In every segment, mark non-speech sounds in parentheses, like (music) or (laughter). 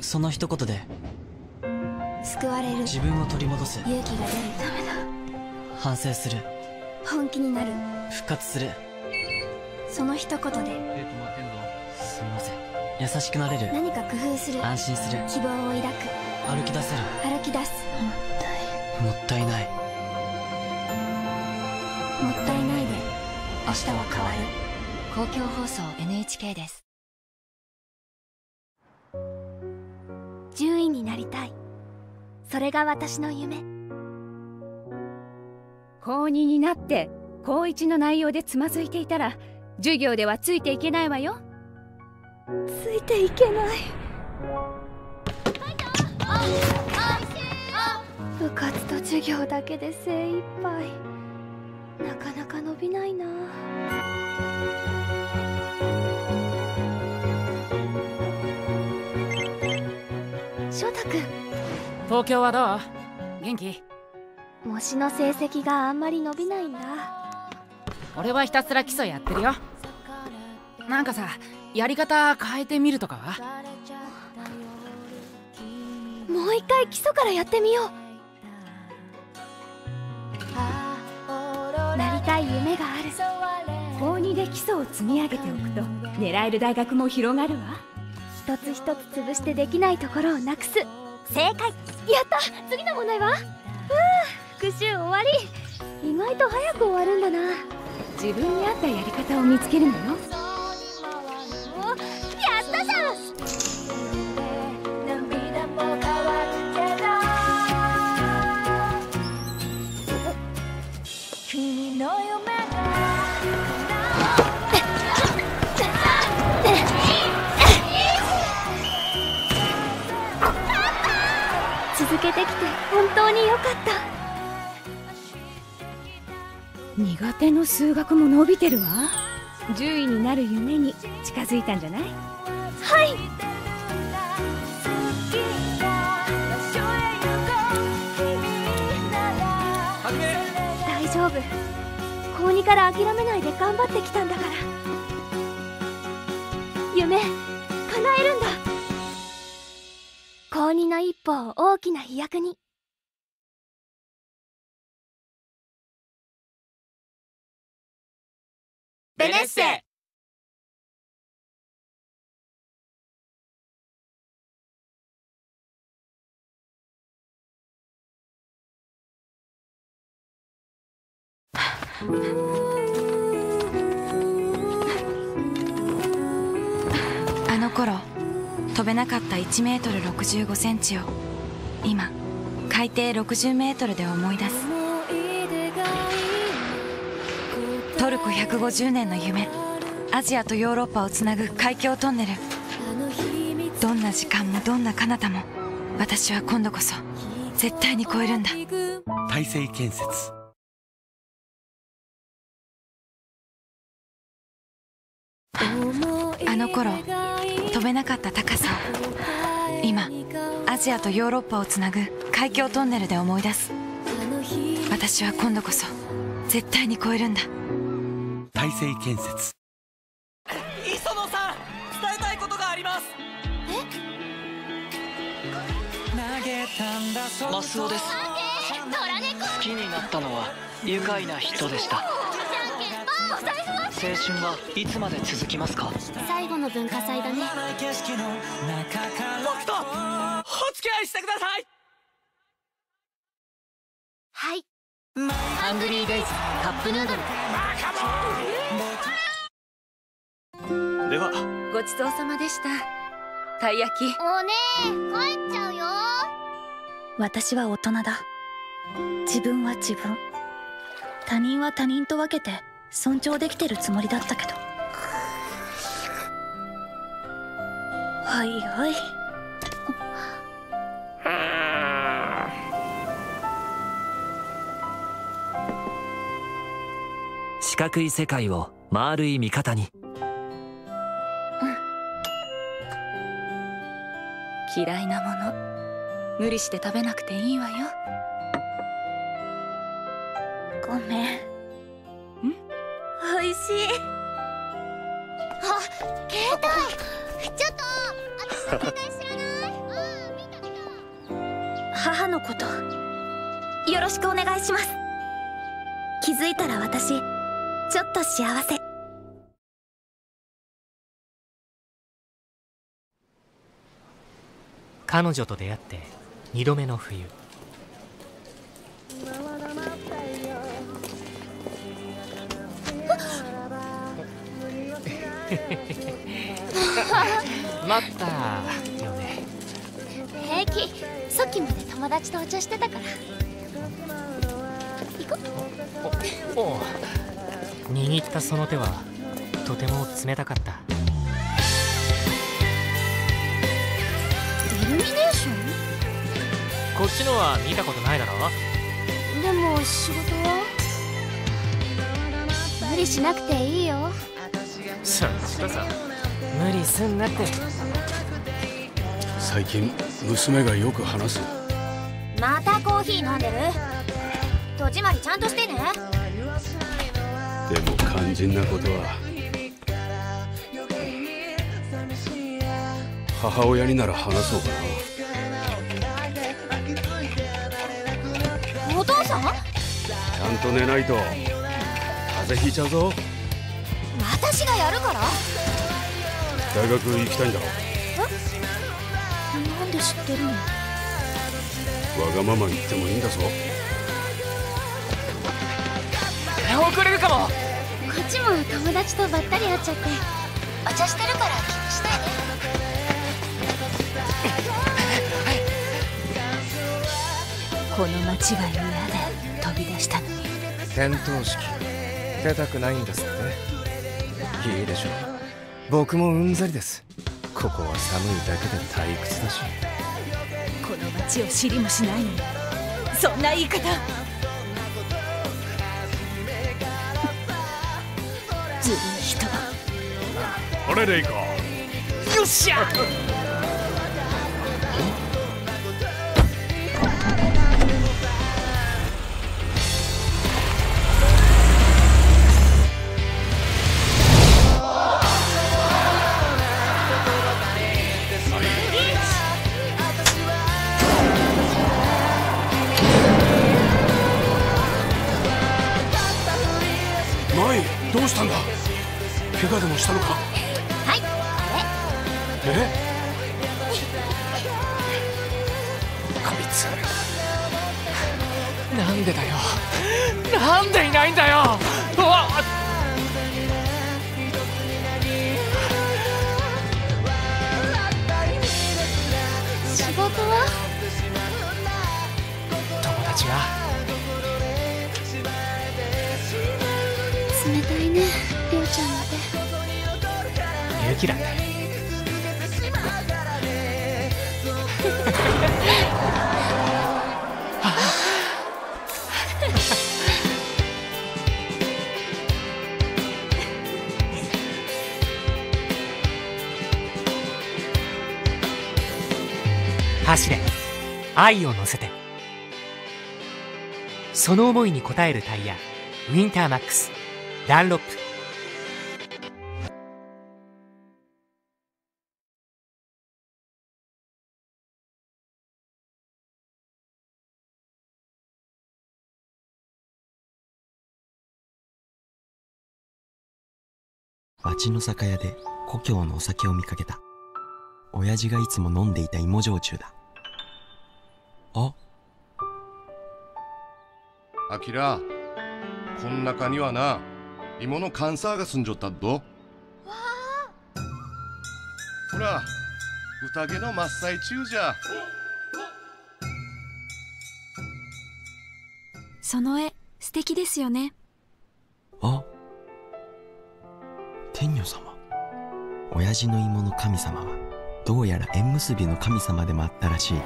その一言で。救われる。自分を取り戻す。勇気が出るダメだ。反省する。本気になる。復活する。その一言で。すみません。優しくなれる。何か工夫する。安心する。希望を抱く。歩き出せる。歩き出す。もったいない。もったいない。で。明日は変わる。公共放送 NHK です獣医になりたい。それが私の夢。高2になって高1の内容でつまずいていたら授業ではついていけないわよ。ついていけない。部活と授業だけで精一杯。なかなか伸びないな翔太くん東京はどう？元気？模試の成績があんまり伸びないんだ。俺はひたすら基礎やってるよ。なんかさやり方変えてみるとかは？もう一回基礎からやってみよう。なりたい夢がある。高2で基礎を積み上げておくと狙える大学も広がるわ一つ一つ潰してできないところをなくす。正解。やった！次の問題は？うー復習終わり。意外と早く終わるんだな。自分に合ったやり方を見つけるのよかった。苦手の数学も伸びてるわ。獣医になる夢に近づいたんじゃない？はい。大丈夫。高2から諦めないで頑張ってきたんだから。夢叶えるんだ。高2の一歩を大きな飛躍にベネッセあの頃飛べなかった1メートル65センチを今海底60メートルで思い出す。トルコ150年の夢。アジアとヨーロッパをつなぐ海峡トンネル。どんな時間もどんな彼方も。私は今度こそ絶対に超えるんだ。大成建設。あの頃飛べなかった高さを今アジアとヨーロッパをつなぐ海峡トンネルで思い出す。私は今度こそ絶対に超えるんだ大成建設。磯野さん伝えたいことがあります。マスオです。好きになったのは愉快な人でした。青春はいつまで続きますか？最後の文化祭だね。僕とお付き合いしてください。はいハングリーデイズカップヌードル。では。ごちそうさまでした。たい焼き。おねえ帰っちゃうよ。私は大人だ。自分は自分。他人は他人と分けて尊重できてるつもりだったけど。はいはい角い世界を丸い味方に。嫌いなもの。無理して食べなくていいわよ。ごめん。おいしい。あ携帯。ちょっと私の携帯知らない。母のことよろしくお願いします。気づいたら私ちょっと幸せ。彼女と出会って2度目の冬。待ったよね。平気。さっきまで友達とお茶してたから。行こおお握ったその手はとても冷たかった。イルミネーションこっちのは見たことないだろでも仕事は？無理しなくていいよ。そっちこそ無理すんなって。最近娘がよく話す。またコーヒー飲んでる？戸締まりちゃんとしてねでも肝心なことは。母親になら話そうかお父さん？なちゃんと寝ないと。風邪ひいちゃうぞ。私がやるから？大学行きたいんだろ。なんで知ってるの？わがまま言ってもいいんだぞ遅れるかも。こっちも友達とばったり会っちゃって。お茶してるから気にしない (laughs) この街が嫌で飛び出したのに。点灯式。出たくないんですっていいでしょう。僕もうんざりです。ここは寒いだけで退屈だし。この街を知りもしないのに。そんな言い方れでいこう。よっしゃ！舞どうしたんだ？怪我でもしたのか？はい。えこいつ。なんでだよ？なんでいないんだよ？うわ。仕事は？友達は？冷たいね走れ。愛を乗せて。その思いに応えるタイヤウィンターマックス。ダンロップ。町の酒屋で故郷のお酒を見かけた。親父がいつも飲んでいた芋焼酎だ。あ？アキラこん中にはな芋のカンサーが住んじょったっどほら宴の真っ最中じゃ。その絵素敵ですよね親父の芋の神様はどうやら縁結びの神様でもあったらしい。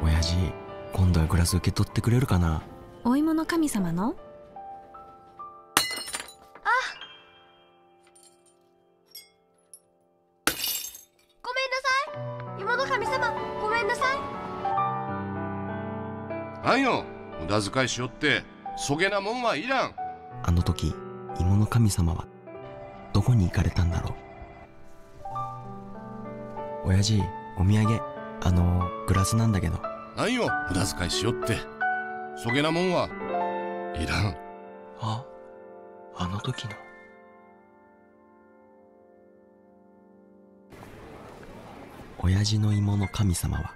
親父今度はグラス受け取ってくれるかな？お芋の神様の？駄遣いしよってそげなもんはいらん。あの時芋の神様はどこに行かれたんだろう？親父お土産あのグラスなんだけど。何よ無駄遣いしよって。そげなもんはいらん。ああの時の。親父の芋の神様は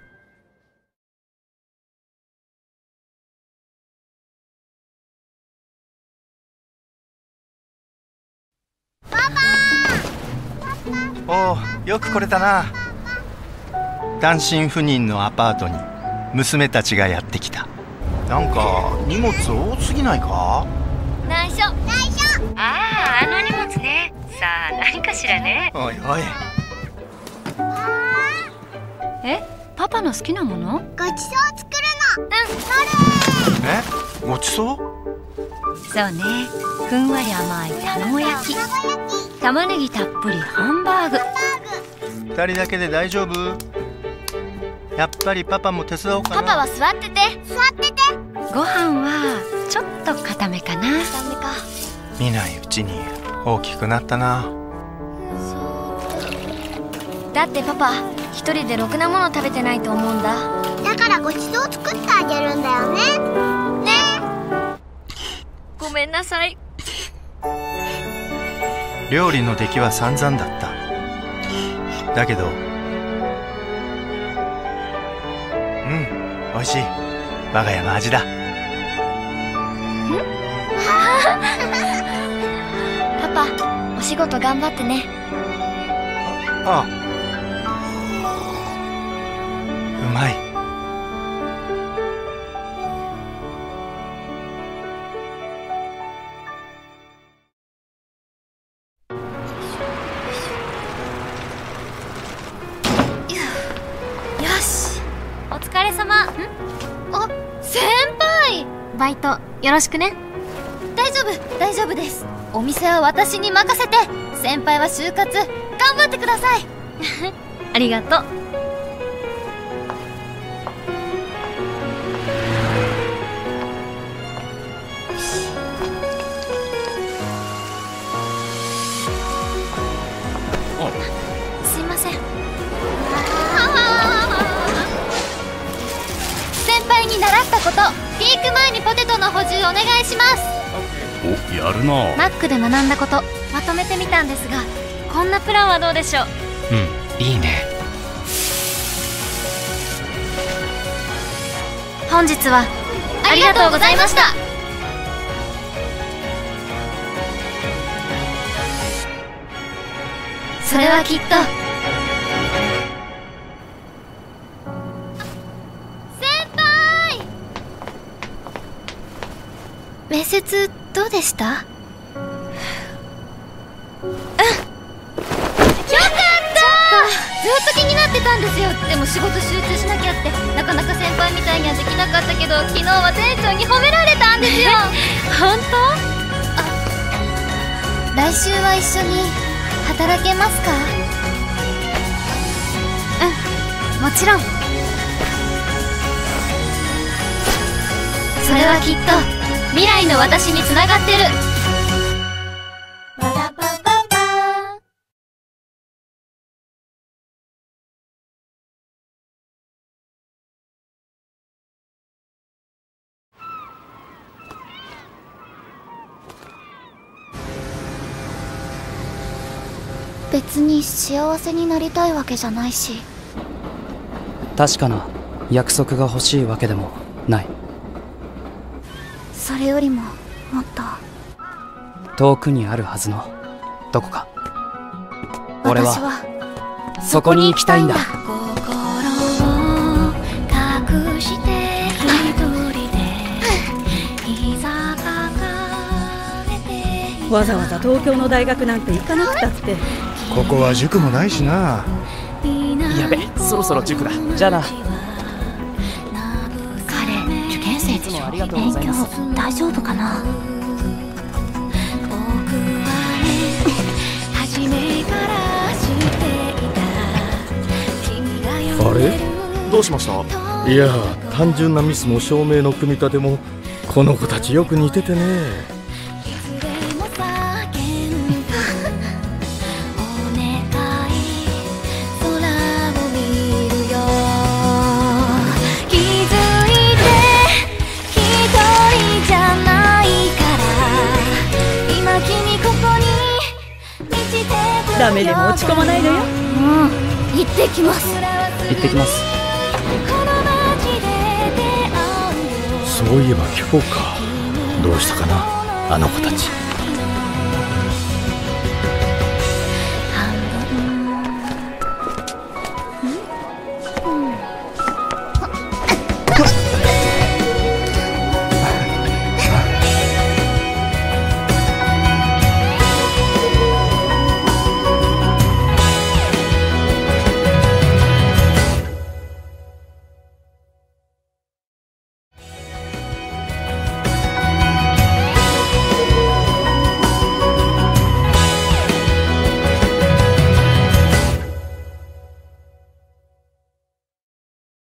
おおよく来れたな。単身赴任のアパートに娘たちがやってきた。なんか荷物多すぎないか？内緒。内緒あああの荷物ね。さあ何かしらね。おいおい。えパパの好きなもの？ごちそう作るの。うんえごちそう？そうね。ふんわり甘い卵焼き。玉ねぎたっぷりハンバーグ二人だけで大丈夫？やっぱりパパも手伝おうかな。パパは座ってて。座ってて。ご飯はちょっと固めかな。ダメか。見ないうちに大きくなったな。だってパパ一人でろくなもの食べてないと思うんだ。だからごちそう作ってあげるんだよね。ね。ごめんなさい。料理の出来は散々だっただけど。うん美味しい。我が家の味だ。(laughs) パパお仕事頑張ってね。ああ。うまいれ様。ん？あ先輩！バイトよろしくね。大丈夫大丈夫です。お店は私に任せて。先輩は就活。頑張ってください。(laughs) ありがとう。ったことピーク前にポテトの補充お願いします。おやるな。マックで学んだことまとめてみたんですがこんなプランはどうでしょう？うんいいね。本日はありがとうございました。それはきっと面接どうでした？うん。よかった！ずっと気になってたんですよ。でも仕事集中しなきゃって。なかなか先輩みたいにはできなかったけど昨日は店長に褒められたんですよ。(laughs) 本当？あ来週は一緒に働けますか？うん。もちろん。それはきっと未来の私につながってる。別に幸せになりたいわけじゃないし。確かな約束が欲しいわけでもないそれよりももっと。遠くにあるはずのどこか。俺私はそこに行きたいんだ。わざわざ東京の大学なんて行かなくたって。ここは塾もないしな。やべそろそろ塾だ。じゃあな受験生でしょありがとうございます。勉強大丈夫かな？あれ？どうしました？いや単純なミスも照明の組み立てもこの子たちよく似ててね雨でも落ち込まないでよ。うん。行ってきます。行ってきます。そういえば今日か。どうしたかな？あの子たち